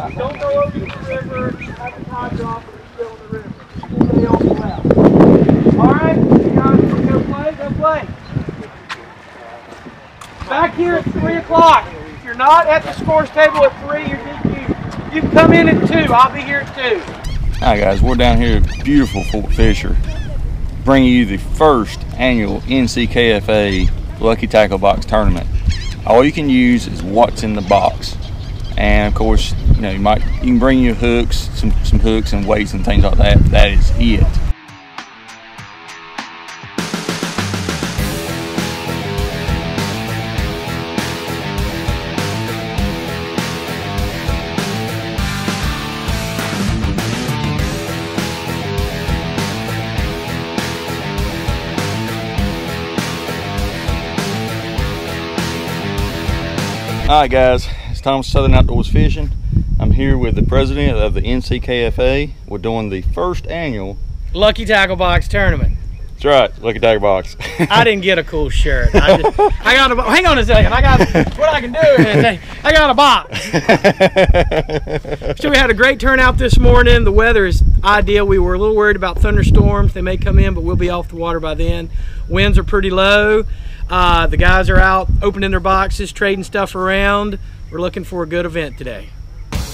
Don't go over the river, have a cod off, and go in the river. You stay on. Alright, go play, go play. Back here at 3 o'clock. If you're not at the scores table at 3, you've come in at 2. I'll be here at 2. Hi guys, we're down here beautiful Fort Fisher, bringing you the first annual NCKFA Lucky Tackle Box Tournament. All you can use is what's in the box. And of course, you know you might you can bring your hooks, some some hooks and weights and things like that. That is it. All right, guys, it's Tom Southern Outdoors Fishing. I'm here with the president of the NCKFA. We're doing the first annual. Lucky Tackle Box Tournament. That's right, Lucky Tackle Box. I didn't get a cool shirt. I, just, I got a. Hang on a second. I got what I can do. Is I got a box. so we had a great turnout this morning. The weather is ideal. We were a little worried about thunderstorms. They may come in, but we'll be off the water by then. Winds are pretty low. Uh, the guys are out opening their boxes, trading stuff around. We're looking for a good event today.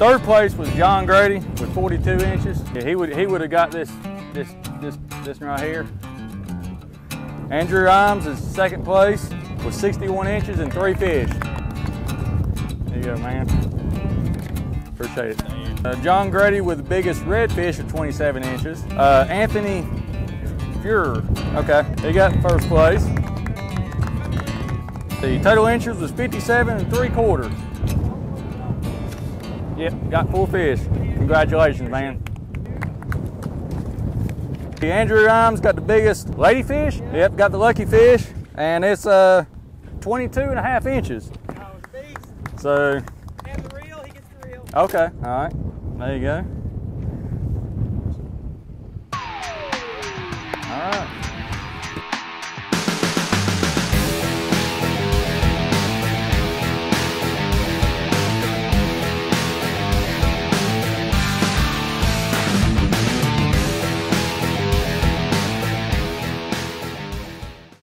Third place was John Grady with 42 inches. Yeah, he would he would have got this this this this right here. Andrew Rhymes is second place with 61 inches and three fish. There you go, man. Appreciate it. Uh, John Grady with the biggest red fish of 27 inches. Uh, Anthony Fuhrer, okay, he got first place. The total inches was 57 and three quarters. Yep, got four fish. Congratulations, man. The Andrew Rhymes got the biggest ladyfish. Yep, got the lucky fish. And it's uh, 22 and a half inches. So, okay, all right, there you go.